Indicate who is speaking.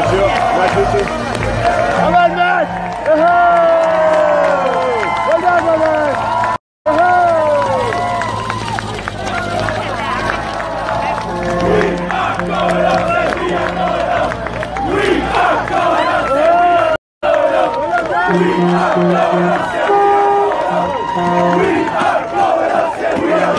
Speaker 1: Come on, Matt! We are
Speaker 2: going we are going We are going we are going up!
Speaker 3: We are going up, we are going up! We are going up, we are going up!